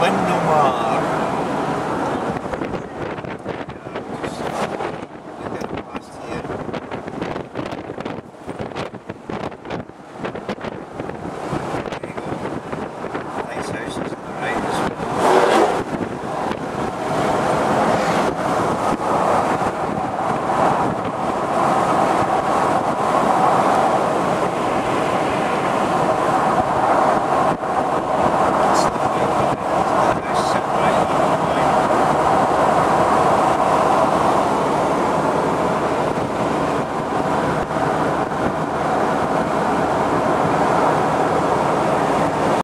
Gwendomar.